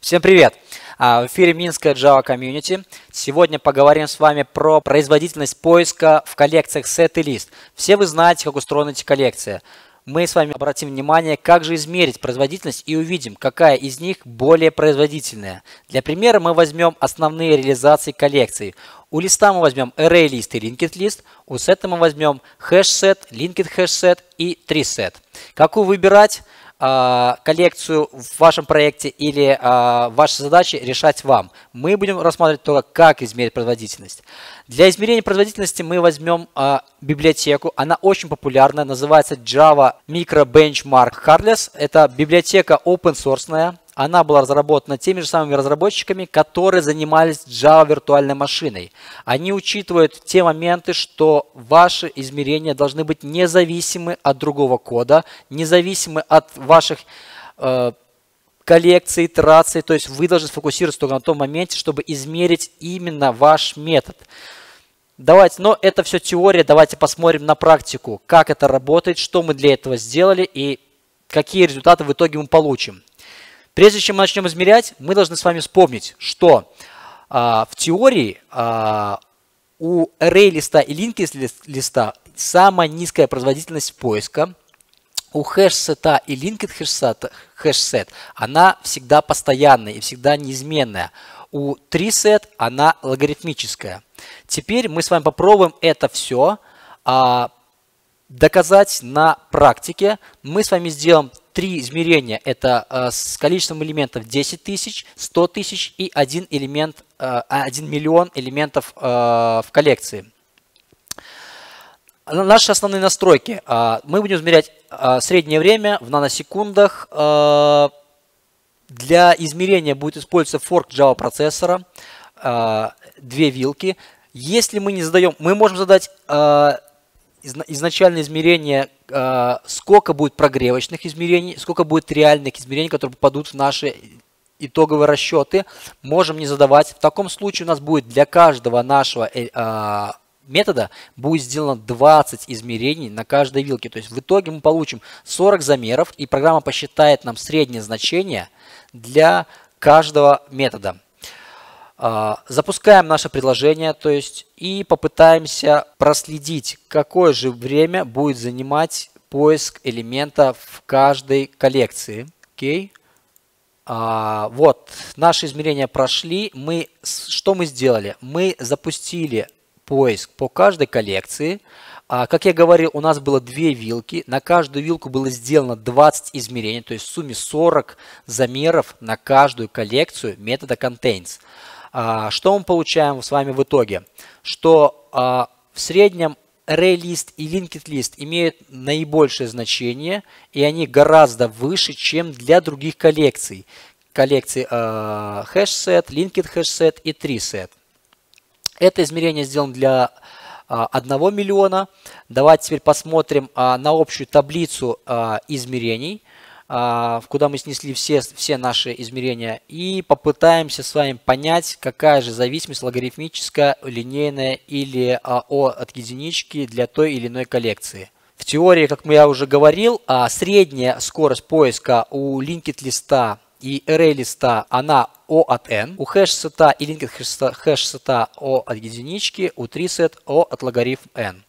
Всем привет! А, в эфире Минская Java Community. Сегодня поговорим с вами про производительность поиска в коллекциях set и list. Все вы знаете, как устроены эти коллекции. Мы с вами обратим внимание, как же измерить производительность и увидим, какая из них более производительная. Для примера мы возьмем основные реализации коллекций. У листа мы возьмем array list и linked list, у сета мы возьмем hash set, linked hash set и tree set. Какую выбирать? А, коллекцию в вашем проекте или а, ваши задачи решать вам. Мы будем рассматривать только, как измерить производительность. Для измерения производительности мы возьмем а, библиотеку. Она очень популярная, называется Java Micro Benchmark Heartless. Это библиотека open source. Она была разработана теми же самыми разработчиками, которые занимались Java виртуальной машиной. Они учитывают те моменты, что ваши измерения должны быть независимы от другого кода, независимы от ваших э, коллекций, итераций. То есть вы должны сфокусироваться только на том моменте, чтобы измерить именно ваш метод. Давайте, но это все теория, давайте посмотрим на практику, как это работает, что мы для этого сделали и какие результаты в итоге мы получим. Прежде чем мы начнем измерять, мы должны с вами вспомнить, что а, в теории а, у array листа и linked листа самая низкая производительность поиска. У HashSet а и LinkedHashSet она всегда постоянная и всегда неизменная. У TreeSet она логарифмическая. Теперь мы с вами попробуем это все а, доказать на практике. Мы с вами сделаем три измерения. Это э, с количеством элементов 10 тысяч, 100 тысяч и один элемент, э, 1 миллион элементов э, в коллекции. Наши основные настройки. Мы будем измерять среднее время в наносекундах. Для измерения будет использоваться форк Java процессора, две вилки. Если мы не задаем, мы можем задать изначальное измерение, сколько будет прогревочных измерений, сколько будет реальных измерений, которые попадут в наши итоговые расчеты, можем не задавать. В таком случае у нас будет для каждого нашего э, метода будет сделано 20 измерений на каждой вилке. То есть в итоге мы получим 40 замеров, и программа посчитает нам среднее значение для каждого метода. А, запускаем наше приложение, то есть, и попытаемся проследить, какое же время будет занимать поиск элемента в каждой коллекции. Okay. А, вот, наши измерения прошли. Мы, что мы сделали? Мы запустили поиск по каждой коллекции. А, как я говорил, у нас было две вилки. На каждую вилку было сделано 20 измерений, то есть в сумме 40 замеров на каждую коллекцию метода contains. А, что мы получаем с вами в итоге? Что а, в среднем array-лист и linked-лист имеют наибольшее значение, и они гораздо выше, чем для других коллекций. Коллекции hash-set, linked hash-set и tree-set. Это измерение сделано для э, 1 миллиона. Давайте теперь посмотрим на общую таблицу измерений. А, куда мы снесли все, все наши измерения, и попытаемся с вами понять, какая же зависимость логарифмическая, линейная или а, О от единички для той или иной коллекции. В теории, как я уже говорил, а, средняя скорость поиска у linked листа и array листа она O от n, у хэш сета и linked HashSet а O от единички, у TreeSet O от логарифм n.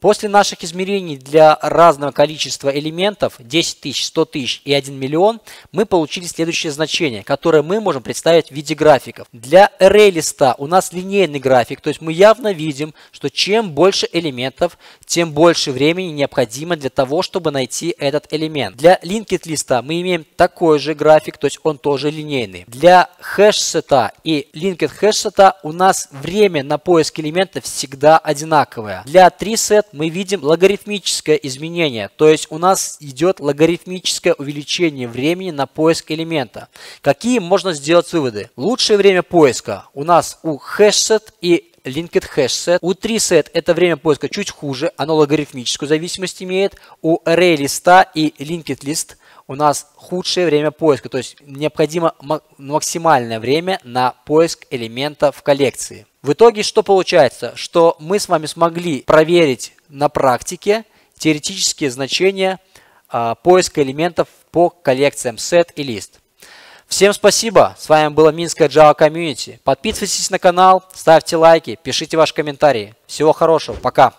После наших измерений для разного количества элементов, 10 тысяч, 100 тысяч и 1 миллион, мы получили следующее значение, которое мы можем представить в виде графиков. Для ArrayList а у нас линейный график, то есть мы явно видим, что чем больше элементов, тем больше времени необходимо для того, чтобы найти этот элемент. Для LinkedList а мы имеем такой же график, то есть он тоже линейный. Для HashSet а и LinkedHashSet а у нас время на поиск элемента всегда одинаковое. Для 3 сета 50 мы видим логарифмическое изменение, то есть у нас идет логарифмическое увеличение времени на поиск элемента. Какие можно сделать выводы? Лучшее время поиска у нас у хэшсет и linked хэшсет. У treeset это время поиска чуть хуже, оно логарифмическую зависимость имеет. У ArrayList и LinkedList у нас худшее время поиска, то есть необходимо максимальное время на поиск элемента в коллекции. В итоге что получается? Что мы с вами смогли проверить на практике теоретические значения а, поиска элементов по коллекциям set и list. Всем спасибо. С вами была Минская Java Community. Подписывайтесь на канал, ставьте лайки, пишите ваши комментарии. Всего хорошего. Пока.